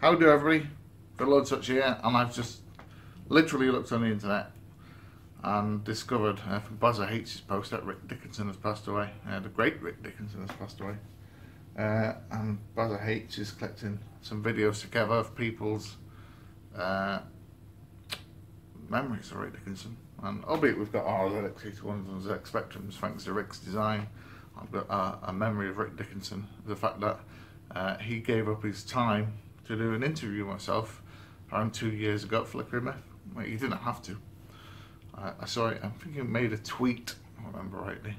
How do everybody? Villordsutch here, and I've just literally looked on the internet and discovered uh, from Bazza H's post that Rick Dickinson has passed away. Uh, the great Rick Dickinson has passed away. Uh, and Bazza H is collecting some videos together of people's uh, memories of Rick Dickinson. And albeit we've got our ZX81s and ZX Spectrums thanks to Rick's design, I've got a, a memory of Rick Dickinson, the fact that uh, he gave up his time to do an interview myself around two years ago at Flickering Myth. Well, he didn't have to. I, I saw it, I think he made a tweet, I remember rightly.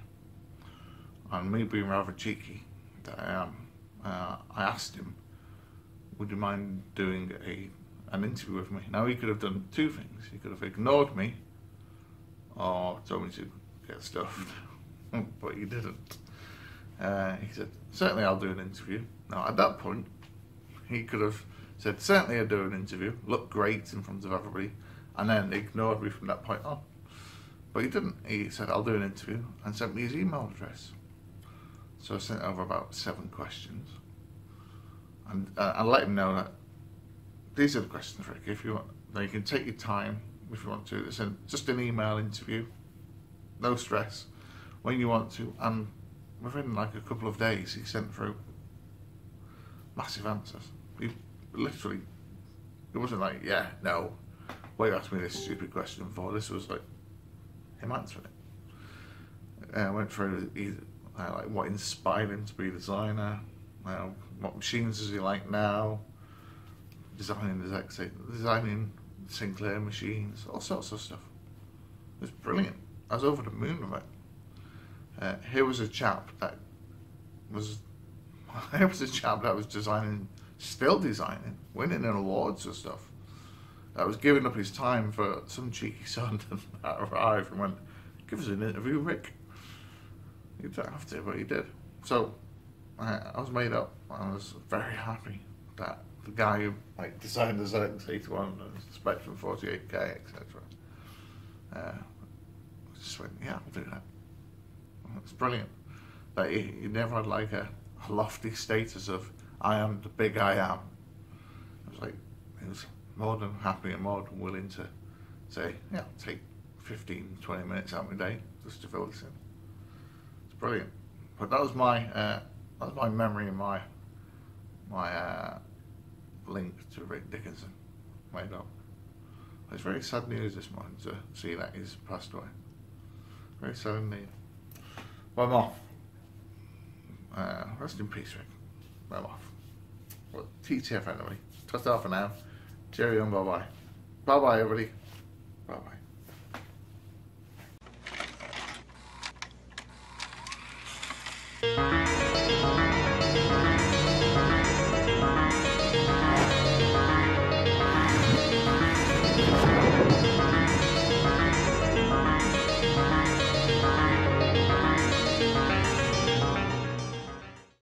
And me being rather cheeky that I am, uh, I asked him, would you mind doing a an interview with me? Now he could have done two things. He could have ignored me or told me to get stuffed, but he didn't. Uh, he said, certainly I'll do an interview. Now at that point, he could have said, certainly I'd do an interview, look great in front of everybody, and then ignored me from that point on. But he didn't. He said, I'll do an interview, and sent me his email address. So I sent over about seven questions. And uh, I let him know that these are the questions, Rick. If you want, now you can take your time if you want to. It's just an email interview, no stress, when you want to. And within like a couple of days, he sent through massive answers. He literally, it wasn't like, yeah, no, why you asked me this stupid question for? This was like him answering it. I uh, went through uh, like what inspired him to be a designer, uh, what machines does he like now, designing the designing Sinclair machines, all sorts of stuff. It was brilliant. I was over the moon with it. Uh, here was a chap that was here was a chap that was designing, still designing, winning in awards and stuff. That was giving up his time for some cheeky son that arrived and went, "Give us an interview, Rick." You don't have to, but he did. So I, I was made up. I was very happy that the guy who like designed the ZX81 and Spectrum 48K, etc. Uh, just went, yeah, I'll do that. It's brilliant. But he, he never had like a, lofty status of I am the big I am. I was like he was more than happy and more than willing to say, yeah, take 15, 20 minutes out of my day just to fill this in. It's brilliant. But that was my uh, that was my memory and my my uh, link to Rick Dickinson made up. It's very sad news this morning to see that he's passed away. Very sad indeed. I'm off. Uh, rest in peace, Rick. I'm off. Well, TTF anyway. Just off for now. Cheerio and bye bye. Bye bye, everybody. Bye bye.